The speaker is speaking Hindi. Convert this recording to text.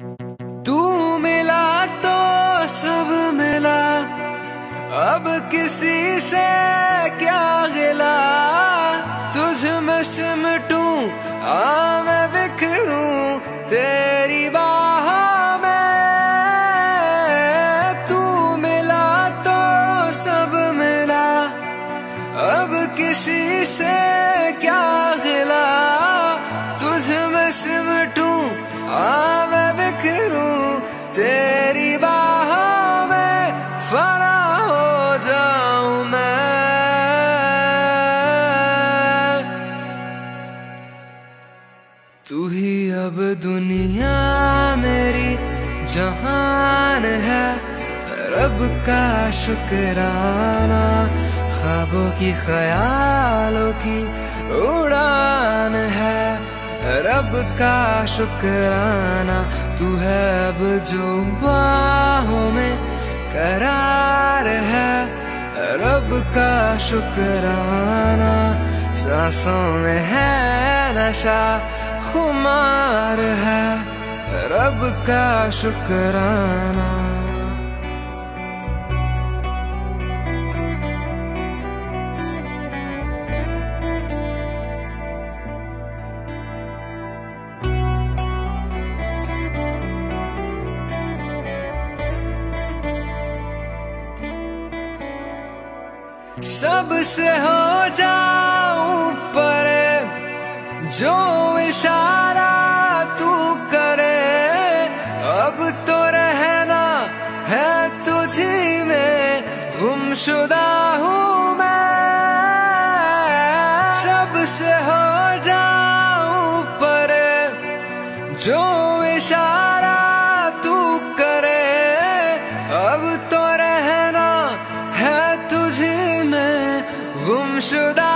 तू मिला तो सब मिला, अब किसी से क्या गिला? तुझ में सिमटू आ मैं बिखरूं, तेरी बाह में। तू मिला तो सब मिला, अब किसी से तू ही अब दुनिया मेरी जहान है। रब का शुक्राना, ख्वाबों की ख्यालों की उड़ान है। रब का शुक्राना, तू है अब जो बाहों में करार है। रब का शुक्राना, सांसों में है नशा। खुमार है रब का शुक्राना। सबसे हो जाऊँ पर जो है तुझी में गुमशुदा हूँ मैं। सबसे हो जाऊँ पर जो इशारा तू करे, अब तो रहना है तुझी में गुमशुदा